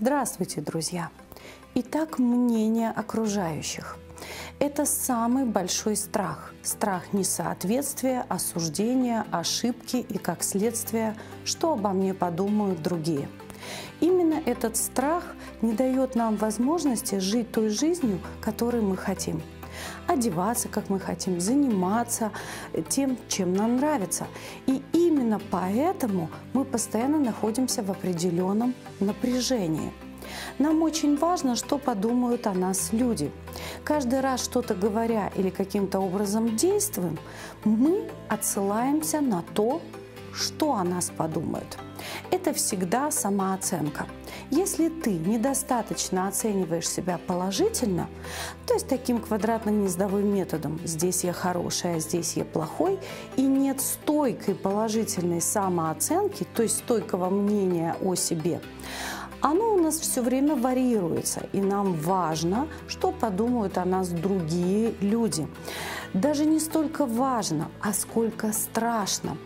Здравствуйте, друзья! Итак, мнение окружающих. Это самый большой страх. Страх несоответствия, осуждения, ошибки и, как следствие, что обо мне подумают другие. Именно этот страх не дает нам возможности жить той жизнью, которой мы хотим одеваться, как мы хотим, заниматься тем, чем нам нравится. И именно поэтому мы постоянно находимся в определенном напряжении. Нам очень важно, что подумают о нас люди. Каждый раз что-то говоря или каким-то образом действуем, мы отсылаемся на то, что о нас подумают. Это всегда самооценка. Если ты недостаточно оцениваешь себя положительно, то есть таким квадратно-гнездовым методом «здесь я хороший, а здесь я плохой», и нет стойкой положительной самооценки, то есть стойкого мнения о себе, оно у нас все время варьируется, и нам важно, что подумают о нас другие люди. Даже не столько важно, а сколько страшно.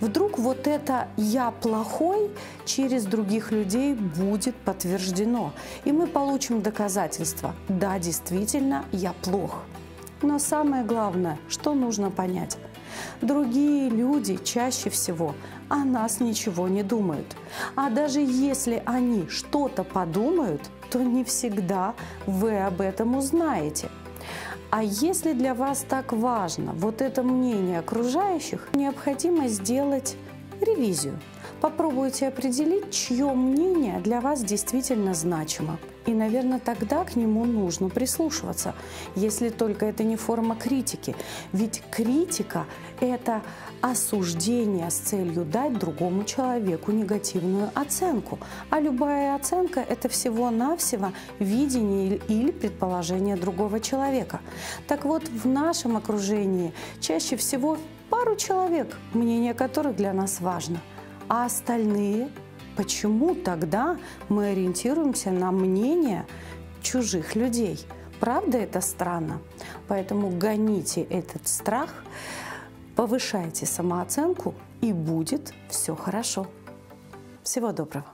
Вдруг вот это «я плохой» через других людей будет подтверждено, и мы получим доказательство «да, действительно, я плох». Но самое главное, что нужно понять – Другие люди чаще всего о нас ничего не думают. А даже если они что-то подумают, то не всегда вы об этом узнаете. А если для вас так важно вот это мнение окружающих, необходимо сделать ревизию. Попробуйте определить, чье мнение для вас действительно значимо. И, наверное, тогда к нему нужно прислушиваться, если только это не форма критики. Ведь критика – это осуждение с целью дать другому человеку негативную оценку. А любая оценка – это всего-навсего видение или предположение другого человека. Так вот, в нашем окружении чаще всего пару человек, мнение которых для нас важно, а остальные почему тогда мы ориентируемся на мнение чужих людей? Правда это странно? Поэтому гоните этот страх, повышайте самооценку, и будет все хорошо. Всего доброго!